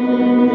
Thank you.